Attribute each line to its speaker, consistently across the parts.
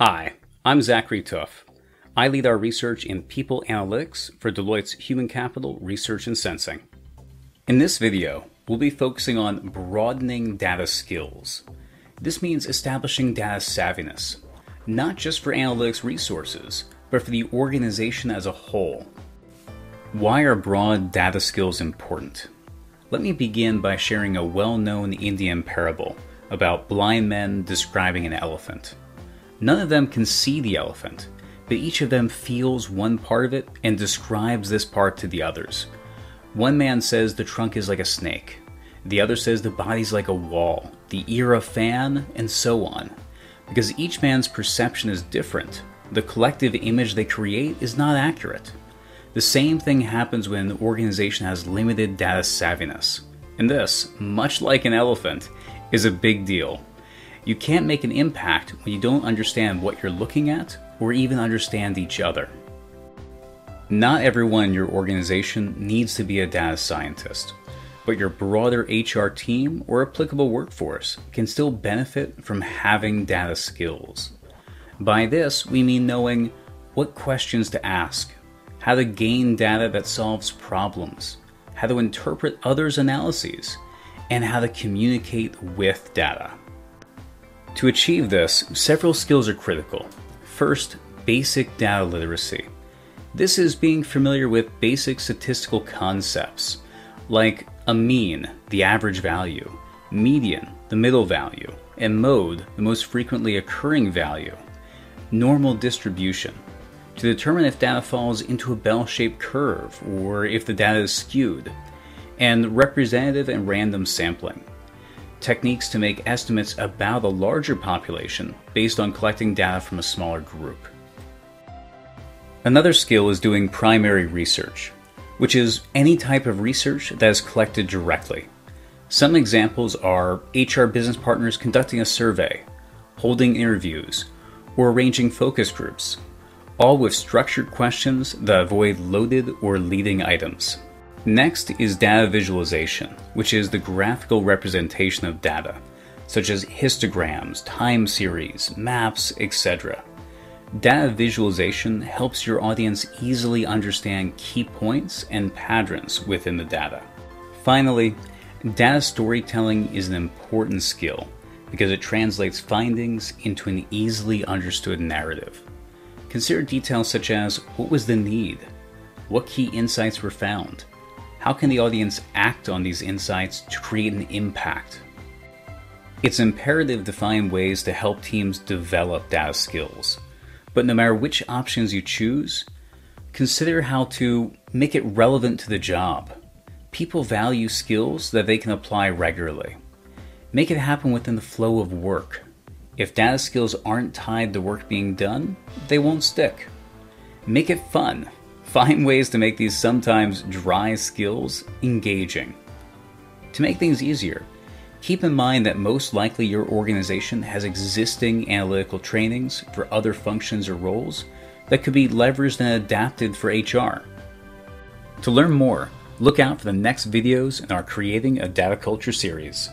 Speaker 1: Hi, I'm Zachary Tuff. I lead our research in people analytics for Deloitte's Human Capital Research and Sensing. In this video, we'll be focusing on broadening data skills. This means establishing data savviness, not just for analytics resources, but for the organization as a whole. Why are broad data skills important? Let me begin by sharing a well known Indian parable about blind men describing an elephant. None of them can see the elephant, but each of them feels one part of it and describes this part to the others. One man says the trunk is like a snake, the other says the body's like a wall, the ear a fan, and so on. Because each man's perception is different, the collective image they create is not accurate. The same thing happens when an organization has limited data savviness. And this, much like an elephant, is a big deal. You can't make an impact when you don't understand what you're looking at or even understand each other. Not everyone in your organization needs to be a data scientist, but your broader HR team or applicable workforce can still benefit from having data skills. By this, we mean knowing what questions to ask, how to gain data that solves problems, how to interpret others' analyses, and how to communicate with data. To achieve this, several skills are critical. First, basic data literacy. This is being familiar with basic statistical concepts like a mean, the average value, median, the middle value, and mode, the most frequently occurring value, normal distribution, to determine if data falls into a bell shaped curve or if the data is skewed, and representative and random sampling. Techniques to make estimates about a larger population based on collecting data from a smaller group. Another skill is doing primary research, which is any type of research that is collected directly. Some examples are HR business partners conducting a survey, holding interviews, or arranging focus groups, all with structured questions that avoid loaded or leading items. Next is data visualization, which is the graphical representation of data, such as histograms, time series, maps, etc. Data visualization helps your audience easily understand key points and patterns within the data. Finally, data storytelling is an important skill because it translates findings into an easily understood narrative. Consider details such as what was the need? What key insights were found? How can the audience act on these insights to create an impact? It's imperative to find ways to help teams develop data skills. But no matter which options you choose, consider how to make it relevant to the job. People value skills that they can apply regularly. Make it happen within the flow of work. If data skills aren't tied to work being done, they won't stick. Make it fun. Find ways to make these sometimes dry skills engaging. To make things easier, keep in mind that most likely your organization has existing analytical trainings for other functions or roles that could be leveraged and adapted for HR. To learn more, look out for the next videos in our Creating a Data Culture series.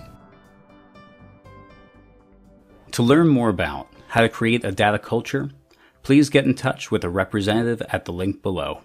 Speaker 1: To learn more about how to create a data culture, please get in touch with a representative at the link below.